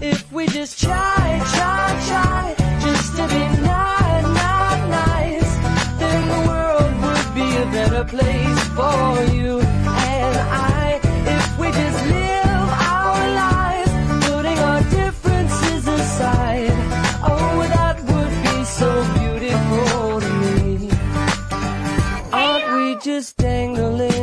If we just try, try, try, just to be nice, nice, nice, then the world would be a better place for you and I. If we just live our lives, putting our differences aside, oh, that would be so beautiful to me. Aren't we just dangling?